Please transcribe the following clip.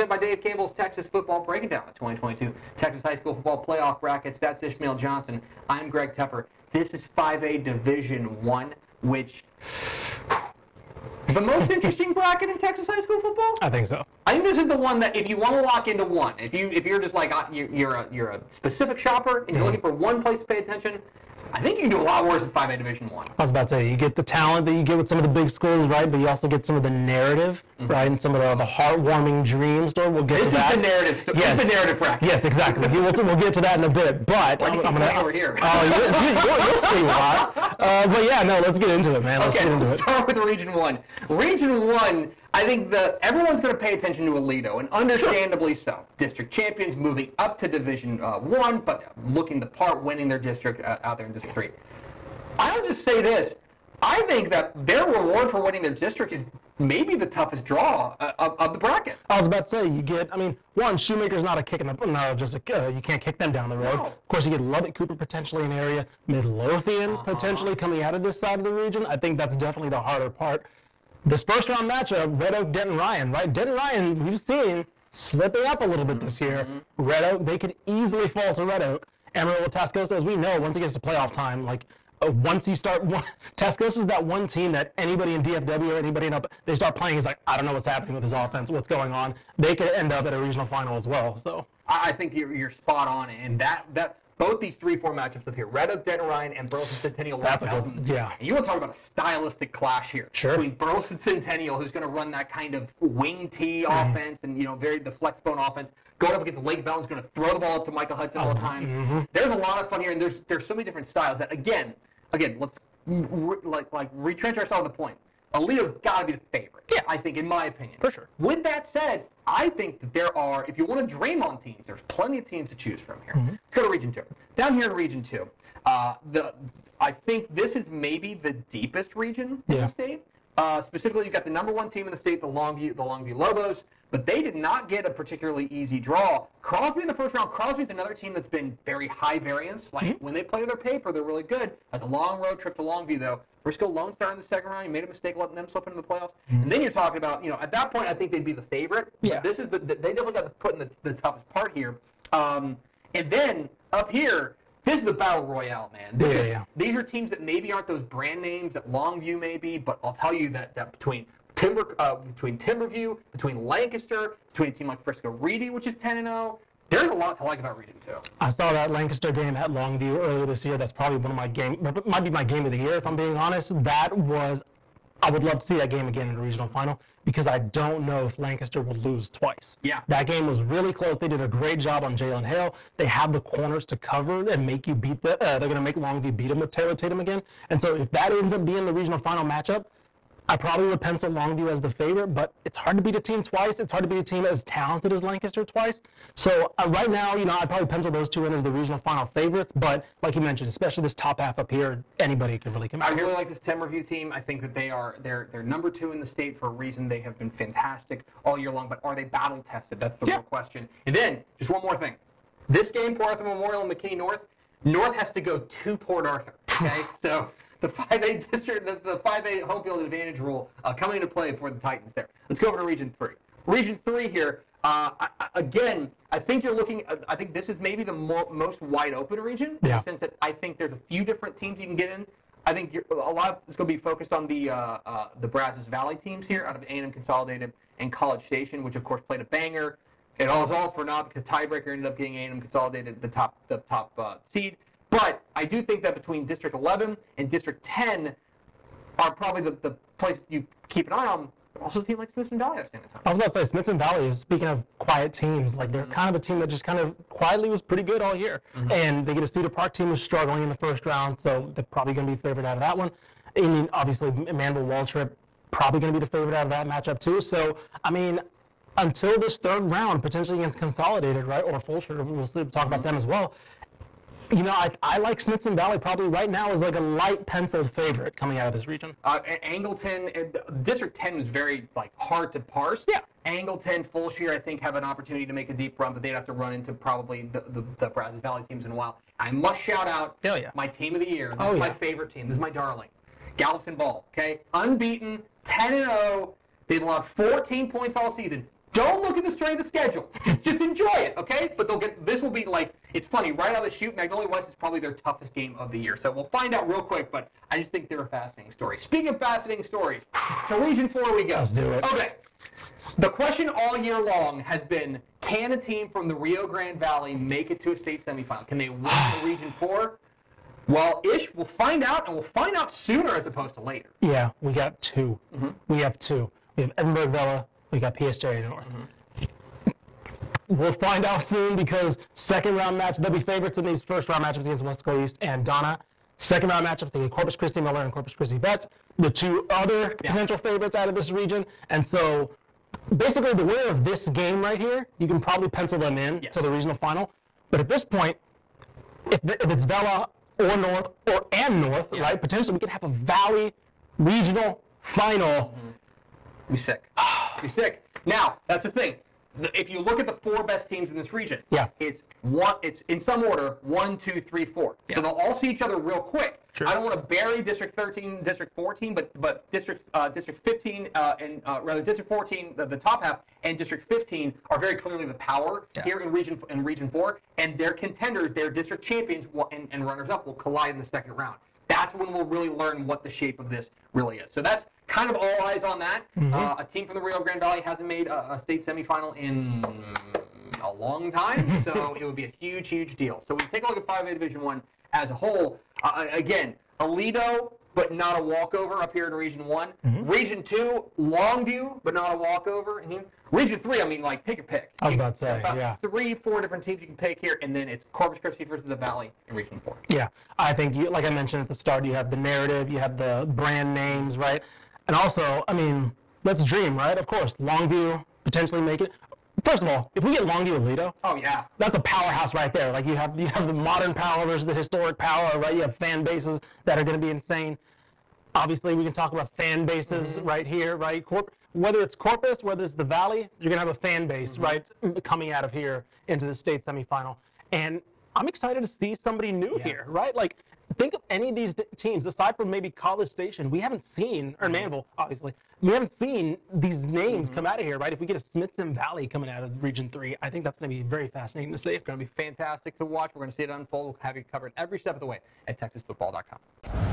presented by Dave Campbell's Texas Football Breaking Down, the 2022 Texas High School Football Playoff Brackets. That's Ishmael Johnson. I'm Greg Tepper. This is 5A Division One, which the most interesting bracket in Texas high school football. I think so. I think this is the one that if you want to lock into one, if you if you're just like uh, you're you're a, you're a specific shopper and you're looking for one place to pay attention, I think you can do a lot worse in 5A Division One. I was about to say, you get the talent that you get with some of the big schools, right? But you also get some of the narrative, right? And some of the, the heartwarming dreams. Story. We'll get Mm-hmm. This is the narrative. This Yes. is the narrative bracket. Yes, exactly. we'll, we'll get to that in a bit. But Why do you I'm, keep gonna going over here? Oh, you, you, you'll, you'll see why. Uh, but yeah, no, let's get into it, man. Let's Okay, get into let's it. start with Region One. Region One, I think the everyone's going to pay attention to Aledo, and understandably so. District champions moving up to Division uh, One, but looking the part, winning their district uh, out there in District Three. I'll just say this: I think that their reward for winning their district is maybe the toughest draw uh, of, of the bracket. I was about to say, you get, I mean, one, Shoemaker's not a kick in the, no, just a, uh, you can't kick them down the road. No. Of course, you get Lubbock Cooper potentially an area, Midlothian Uh-huh. potentially coming out of this side of the region. I think that's definitely the harder part. This first round matchup, Red Oak, Denton Ryan, right? Denton Ryan, we've seen slipping up a little bit this year. Mm-hmm. Red Oak, they could easily fall to Red Oak. Amarillo Tascosa, as we know, once it gets to playoff time, like uh, once you start, Tascosa is that one team that anybody in DFW or anybody in up, they start playing is like, I don't know what's happening with his offense, what's going on. They could end up at a regional final as well. So I think you're, you're spot on, and that that both these three four matchups up here, Red Oak, Denton Ryan, and Burleson Centennial. That's a good- yeah. And you want to talk about a stylistic clash here Sure. between Burleson Centennial, who's going to run that kind of wing T Mm-hmm. offense and you know very the flex bone offense, going up against Lake Belton's going to throw the ball up to Michael Hudson all the time. Mm-hmm. There's a lot of fun here, and there's there's so many different styles that again, again, let's re- like like retrench ourselves at the point. Aledo's got to be the favorite. Yeah. I think, in my opinion. For sure. With that said, I think that there are, if you want to dream on teams, there's plenty of teams to choose from here. Let's go to Region 2. Down here in Region 2, uh, the I think this is maybe the deepest region in the state. Uh, specifically, you've got the number one team in the state, the Longview, the Longview Lobos, but they did not get a particularly easy draw. Crosby in the first round. Crosby's another team that's been very high variance. Like when they play their paper, they're really good. Like a long road trip to Longview, though. Frisco Lone Star in the second round. You made a mistake letting them slip into the playoffs. And then you're talking about, you know, at that point, I think they'd be the favorite. Yeah. This is the, the they definitely got to put in the, the toughest part here. Um, and then up here, this is the battle royale, man. This Yeah, is, yeah. These are teams that maybe aren't those brand names that Longview may be, but I'll tell you that, that between Timber, uh, between Timberview, between Lancaster, between a team like Frisco Reedy, which is 10 and 0, there's a lot to like about Region 2. I saw that Lancaster game at Longview earlier this year. That's probably one of my game, might be my game of the year if I'm being honest. That was, I would love to see that game again in the regional final because I don't know if Lancaster will lose twice. Yeah. That game was really close. They did a great job on Jalen Hale. They have the corners to cover and make you beat the. Uh, they're going to make Longview beat them with Taylor Tatum again. And so if that ends up being the regional final matchup, I probably would pencil Longview as the favorite, but it's hard to beat a team twice. It's hard to beat a team as talented as Lancaster twice. So uh, right now, you know, I'd probably pencil those two in as the regional final favorites. But like you mentioned, especially this top half up here, anybody could really come I really like this Timberview team. I think that they are they're they're number two in the state for a reason. They have been fantastic all year long. But are they battle tested? That's the Yeah. real question. And then just one more thing. This game, Port Arthur Memorial and McKinney North. North has to go to Port Arthur. Okay, so the 5A district, the, the 5A home field advantage rule uh, coming into play for the Titans. There. Let's go over to Region Three. Region Three here. Uh, I, again, I think you're looking. uh, I think this is maybe the mo- most wide open region in the sense that I think there's a few different teams you can get in. I think you're, a lot of it's going to be focused on the uh, uh, the Brazos Valley teams here out of A&M Consolidated and College Station, which of course played a banger. It all was all for naught because tiebreaker ended up getting A&M Consolidated the top the top uh, seed. But I do think that between District 11 and District 10 are probably the, the place you keep an eye on. Also a team like Smithson Valley, I stand at. I was about to say Smithson Valley is speaking of quiet teams, like they're mm-hmm. kind of a team that just kind of quietly was pretty good all year. Mm-hmm. And they get a Cedar Park team who's struggling in the first round, so they're probably going to be favored out of that one. And then obviously Manvel Waltrip probably going to be the favorite out of that matchup too. So I mean, until this third round, potentially against Consolidated, right, or Fulshear, we'll talk about mm-hmm. them as well. You know, I, I like Smithson Valley probably right now as like a light penciled favorite coming out of this region. Uh, Angleton, and District 10 was very like hard to parse. Yeah. Angleton, Fulshear, I think, have an opportunity to make a deep run, but they'd have to run into probably the, the, the Brazos Valley teams in a while. I must shout out Hell yeah. my team of the year. This Oh, is my favorite team. This is my darling. Galveston Ball, okay? Unbeaten, 10 and 0. They've lost 14 points all season. Don't look at the strength of the schedule. Just, just enjoy it, okay? But they'll get like it's funny right out of the shoot. Magnolia West is probably their toughest game of the year, so we'll find out real quick. But I just think they're a fascinating story. Speaking of fascinating stories, to Region Four we go. Let's do it. Okay. The question all year long has been: Can a team from the Rio Grande Valley make it to a state semifinal? Can they win the Region Four? Well, ish, we'll find out, and we'll find out sooner as opposed to later. Yeah, we got 2 Mm-hmm. We have two. We have Edinburg Vela. We got PSJA North. Mm-hmm. We'll find out soon because second round match, they'll be favorites in these first round matchups against West East and Donna. Second round matchups, they get Corpus Christi Miller and Corpus Christi Vets, the two other potential favorites out of this region. And so basically the winner of this game right here, you can probably pencil them in Yes. to the regional final. But at this point, if, if it's Vela or North or and North, right? Potentially we could have a Valley regional final. Mm-hmm. Be sick. Be sick. Now, that's the thing. If you look at the four best teams in this region, Yeah. it's one. It's in some order: one, two, three, four. So they'll all see each other real quick. Sure. I don't want to bury District 13, District 14, but but District uh, District 15 uh, and uh, rather District 14, the, the top half, and District 15 are very clearly the power Yeah. here in region in Region Four, and their contenders, their district champions, and, and runners up will collide in the second round. That's when we'll really learn what the shape of this really is. So that's kind of all eyes on that. Uh, a team from the Rio Grande Valley hasn't made a, a state semifinal in a long time, so it would be a huge, huge deal. So we take a look at 5A Division One as a whole. Uh, again, Aledo, but not a walkover up here in Region One. Region Two, Longview, but not a walkover. And Region Three, I mean, like take your pick. I was about to say, About yeah. Three, four different teams you can pick here, and then it's Corpus Christi versus the Valley in Region Four. Yeah, I think you, like I mentioned at the start, you have the narrative, you have the brand names, right? And also, I mean, let's dream, right? Of course, Longview potentially make it. First of all, if we get Longview Aledo, Oh yeah. that's a powerhouse right there. Like you have you have the modern power versus the historic power, right? You have fan bases that are going to be insane. Obviously, we can talk about fan bases mm-hmm. right here, right? Corp- whether it's Corpus, whether it's the Valley, you're going to have a fan base, mm-hmm. right, coming out of here into the state semifinal. And I'm excited to see somebody new Yeah. here, right? Like, think of any of these teams aside from maybe College Station. We haven't seen, or mm-hmm. Manvel, obviously, we haven't seen these names mm-hmm. come out of here, right? If we get a Smithson Valley coming out of Region Three, I think that's going to be very fascinating to see. It's going to be fantastic to watch. We're going to see it unfold. We'll have you covered every step of the way at TexasFootball.com.